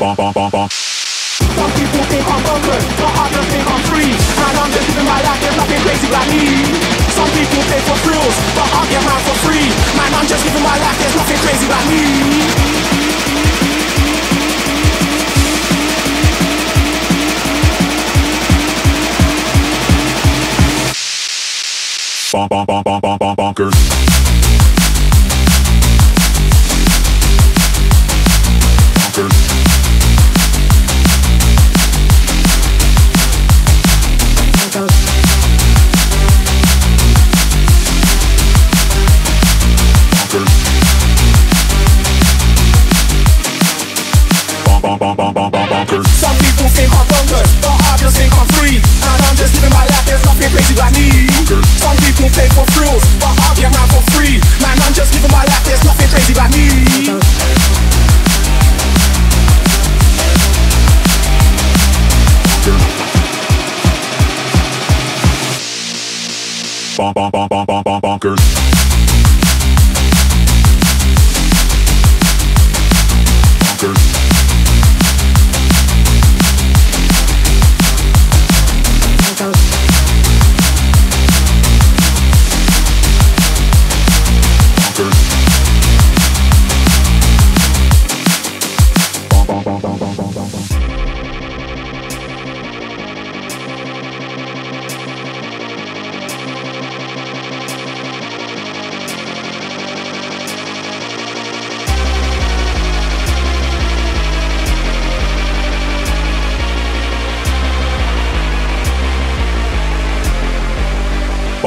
Bonk, bonk, bonk, bonk. Some people think I'm bonkers, but others think I'm free. And I'm just living my life, there's nothing crazy about me. Some people pay for thrills, but I'll get mine for free. Man, I'm just living my life, there's nothing crazy about me. Bonk, bonk, bonk, bonk, bonk, bonk, bonkers. Bonkers. Some people think I'm bonkers, but others think I'm free. And I'm just living my life, there's nothing crazy me. Some people but I'll mine for free. Man, I'm just living my life, there's nothing me. Bonk, bonk, bonk, bonk, bonk, bonk, bonkers. Bonkers. Bonkers.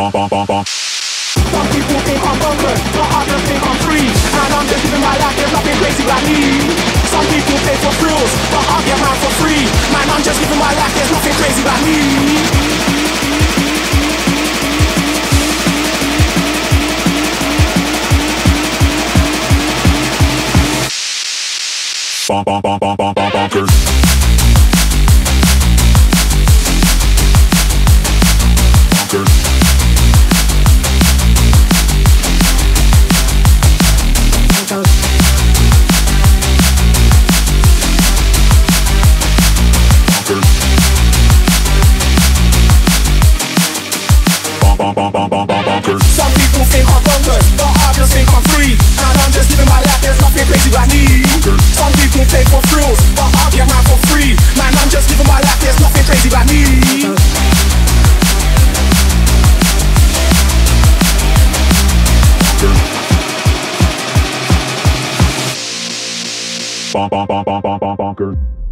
Bonk, bonk, bonk, bonk. Some people think I'm bonkers, but others think I'm free. And I'm just living my life, there's nothing crazy about me. Some people pay for thrills, but I'll get mine for free. Man, I'm just living my life, there's nothing crazy about me. Bonk, bonk, bonk, bonk, bonk, bonkers. Bonkers. Bonkers. Some people think I'm bonkers, but others think I'm free. And I'm just living my life, there's nothing crazy about me. Some people pay for thrills, but I'll get mine for free. Man, I'm just living my life, there's nothing crazy about me. Bonk, bonk, bonk, bonk, bonk, bonk, bonkers.